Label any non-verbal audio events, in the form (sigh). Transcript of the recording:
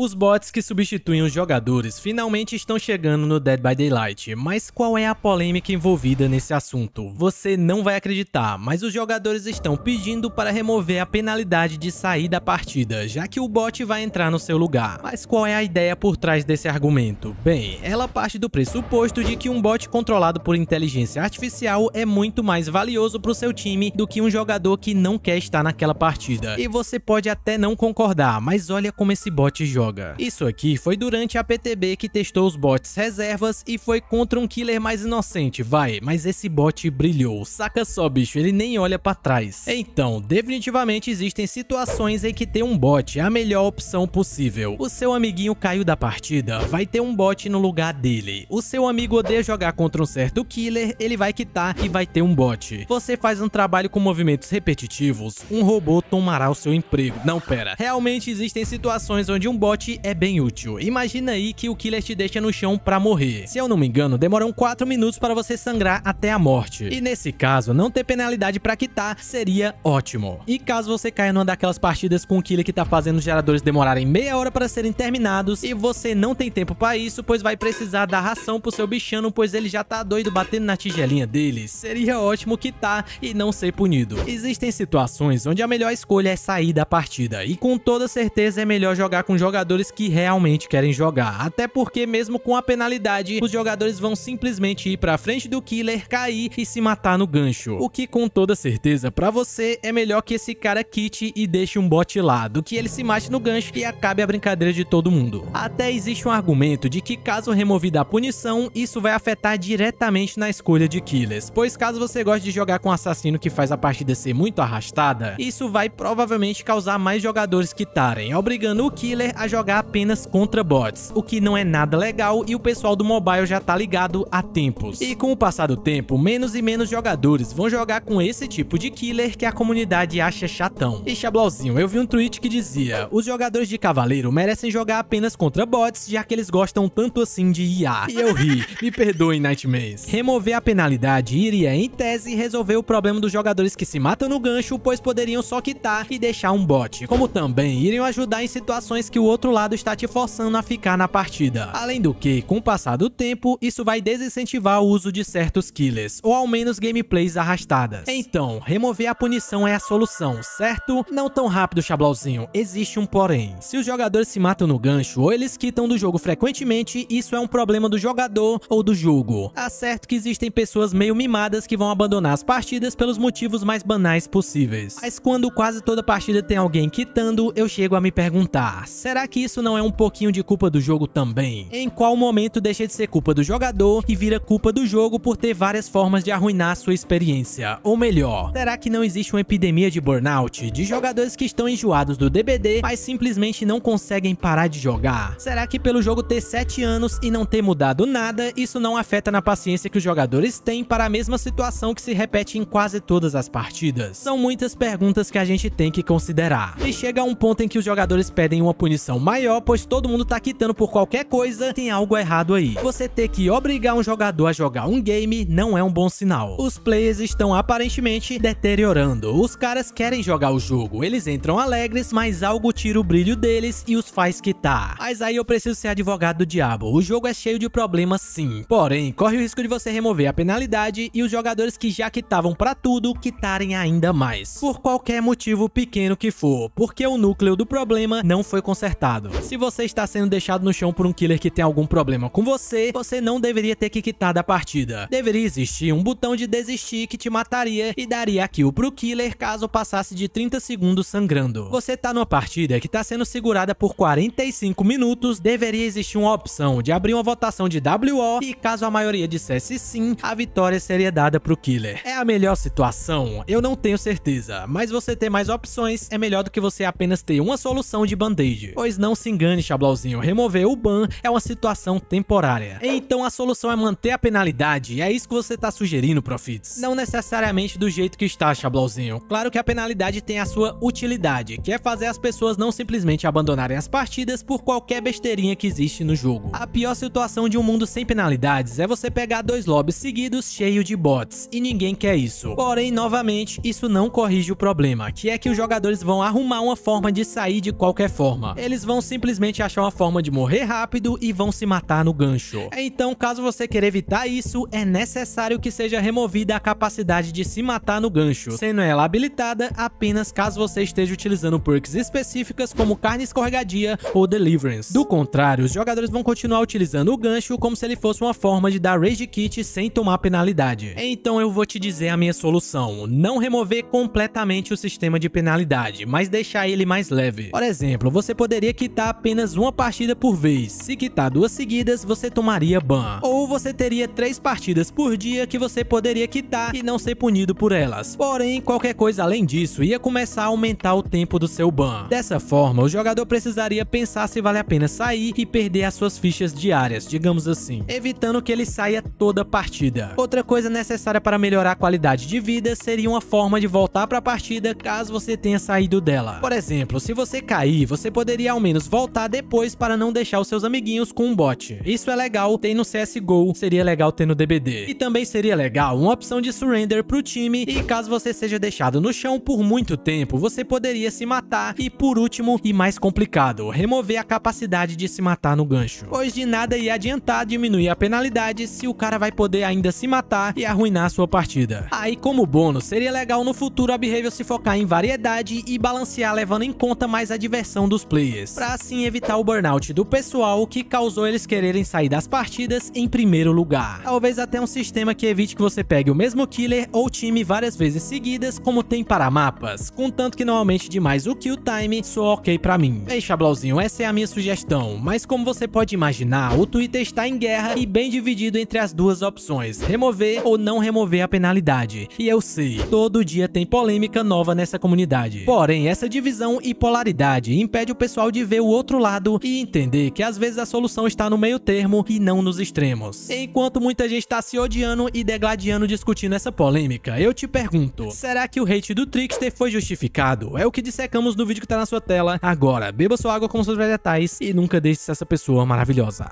Os bots que substituem os jogadores finalmente estão chegando no Dead by Daylight, mas qual é a polêmica envolvida nesse assunto? Você não vai acreditar, mas os jogadores estão pedindo para remover a penalidade de sair da partida, já que o bot vai entrar no seu lugar. Mas qual é a ideia por trás desse argumento? Bem, ela parte do pressuposto de que um bot controlado por inteligência artificial é muito mais valioso para o seu time do que um jogador que não quer estar naquela partida. E você pode até não concordar, mas olha como esse bot joga joga. Isso aqui foi durante a PTB que testou os bots reservas e foi contra um killer mais inocente, vai, mas esse bot brilhou, saca só bicho, ele nem olha pra trás. Então, definitivamente existem situações em que ter um bot é a melhor opção possível. O seu amiguinho caiu da partida, vai ter um bot no lugar dele. O seu amigo odeia jogar contra um certo killer, ele vai quitar e vai ter um bot. Você faz um trabalho com movimentos repetitivos, um robô tomará o seu emprego. Não, pera, realmente existem situações onde um bot é bem útil. Imagina aí que o killer te deixa no chão pra morrer. Se eu não me engano, demoram 4 minutos para você sangrar até a morte. E nesse caso, não ter penalidade pra quitar seria ótimo. E caso você caia numa daquelas partidas com o killer que tá fazendo os geradores demorarem meia hora para serem terminados e você não tem tempo para isso, pois vai precisar dar ração pro seu bichano, pois ele já tá doido batendo na tigelinha dele, seria ótimo quitar e não ser punido. Existem situações onde a melhor escolha é sair da partida, e com toda certeza é melhor jogar com jogadores jogadores que realmente querem jogar. Até porque mesmo com a penalidade, os jogadores vão simplesmente ir pra frente do killer, cair e se matar no gancho. O que com toda certeza pra você é melhor que esse cara kite e deixe um bot lá, do que ele se mate no gancho e acabe a brincadeira de todo mundo. Até existe um argumento de que caso removida a punição, isso vai afetar diretamente na escolha de killers, pois caso você goste de jogar com um assassino que faz a partida ser muito arrastada, isso vai provavelmente causar mais jogadores quitarem, obrigando o killer a jogar apenas contra bots, o que não é nada legal e o pessoal do mobile já tá ligado há tempos. E com o passar do tempo, menos e menos jogadores vão jogar com esse tipo de killer que a comunidade acha chatão. E Chablauzinho, eu vi um tweet que dizia, os jogadores de cavaleiro merecem jogar apenas contra bots, já que eles gostam tanto assim de IA. E eu ri, (laughs) me perdoem Nightmares. Remover a penalidade iria, em tese, resolver o problema dos jogadores que se matam no gancho, pois poderiam só quitar e deixar um bot, como também iriam ajudar em situações que o outro outro lado está te forçando a ficar na partida. Além do que, com o passar do tempo, isso vai desincentivar o uso de certos killers, ou ao menos gameplays arrastadas. Então, remover a punição é a solução, certo? Não tão rápido, Chablauzinho, existe um porém. Se os jogadores se matam no gancho ou eles quitam do jogo frequentemente, isso é um problema do jogador ou do jogo. Tá certo que existem pessoas meio mimadas que vão abandonar as partidas pelos motivos mais banais possíveis. Mas quando quase toda partida tem alguém quitando, eu chego a me perguntar, será que que isso não é um pouquinho de culpa do jogo também? Em qual momento deixa de ser culpa do jogador e vira culpa do jogo por ter várias formas de arruinar sua experiência? Ou melhor, será que não existe uma epidemia de burnout, de jogadores que estão enjoados do DBD, mas simplesmente não conseguem parar de jogar? Será que pelo jogo ter 7 anos e não ter mudado nada, isso não afeta na paciência que os jogadores têm para a mesma situação que se repete em quase todas as partidas? São muitas perguntas que a gente tem que considerar. E chega a um ponto em que os jogadores pedem uma punição maior, pois todo mundo tá quitando por qualquer coisa, tem algo errado aí. Você ter que obrigar um jogador a jogar um game não é um bom sinal. Os players estão aparentemente deteriorando. Os caras querem jogar o jogo, eles entram alegres, mas algo tira o brilho deles e os faz quitar. Mas aí eu preciso ser advogado do diabo. O jogo é cheio de problemas sim. Porém, corre o risco de você remover a penalidade e os jogadores que já quitavam para tudo quitarem ainda mais. Por qualquer motivo pequeno que for, porque o núcleo do problema não foi consertado se você está sendo deixado no chão por um killer que tem algum problema com você, você não deveria ter que quitar da partida. Deveria existir um botão de desistir que te mataria e daria kill pro killer caso passasse de 30 segundos sangrando. Você tá numa partida que tá sendo segurada por 45 minutos, deveria existir uma opção de abrir uma votação de WO e caso a maioria dissesse sim, a vitória seria dada pro killer. É a melhor situação? Eu não tenho certeza, mas você ter mais opções é melhor do que você apenas ter uma solução de band-aid, pois não se engane, Chablauzinho, remover o ban é uma situação temporária. Então a solução é manter a penalidade, é isso que você tá sugerindo, Profits. Não necessariamente do jeito que está, Chablauzinho. Claro que a penalidade tem a sua utilidade, que é fazer as pessoas não simplesmente abandonarem as partidas por qualquer besteirinha que existe no jogo. A pior situação de um mundo sem penalidades é você pegar dois lobbies seguidos cheio de bots, e ninguém quer isso. Porém, novamente, isso não corrige o problema, que é que os jogadores vão arrumar uma forma de sair de qualquer forma. Eles vão simplesmente achar uma forma de morrer rápido e vão se matar no gancho. Então, caso você queira evitar isso, é necessário que seja removida a capacidade de se matar no gancho, sendo ela habilitada apenas caso você esteja utilizando perks específicas como carne escorregadia ou deliverance. Do contrário, os jogadores vão continuar utilizando o gancho como se ele fosse uma forma de dar rage kit sem tomar penalidade. Então eu vou te dizer a minha solução, não remover completamente o sistema de penalidade, mas deixar ele mais leve. Por exemplo, você poderia quitar apenas uma partida por vez, se quitar duas seguidas você tomaria ban. Ou você teria três partidas por dia que você poderia quitar e não ser punido por elas. Porém, qualquer coisa além disso ia começar a aumentar o tempo do seu ban. Dessa forma, o jogador precisaria pensar se vale a pena sair e perder as suas fichas diárias, digamos assim, evitando que ele saia toda a partida. Outra coisa necessária para melhorar a qualidade de vida seria uma forma de voltar para a partida caso você tenha saído dela. Por exemplo, se você cair, você poderia ao menos voltar depois para não deixar os seus amiguinhos com um bot. Isso é legal, tem no CSGO, seria legal ter no DBD. E também seria legal uma opção de surrender pro time e caso você seja deixado no chão por muito tempo, você poderia se matar e por último e mais complicado, remover a capacidade de se matar no gancho. Pois de nada ia adiantar diminuir a penalidade se o cara vai poder ainda se matar e arruinar sua partida. Aí como bônus, seria legal no futuro a Behavior se focar em variedade e balancear levando em conta mais a diversão dos players, para assim evitar o burnout do pessoal que causou eles quererem sair das partidas em primeiro lugar. Talvez até um sistema que evite que você pegue o mesmo killer ou time várias vezes seguidas como tem para mapas, contanto que normalmente demais o kill time soa ok pra mim. Ei Chablauzinho, essa é a minha sugestão, mas como você pode imaginar, o Twitter está em guerra e bem dividido entre as duas opções, remover ou não remover a penalidade. E eu sei, todo dia tem polêmica nova nessa comunidade. Porém, essa divisão e polaridade impede o pessoal de ver o outro lado e entender que às vezes a solução está no meio termo e não nos extremos. Enquanto muita gente está se odiando e degladiando discutindo essa polêmica, eu te pergunto, será que o hate do Trickster foi justificado? É o que dissecamos no vídeo que tá na sua tela. Agora, beba sua água com seus vegetais e nunca deixe essa pessoa maravilhosa.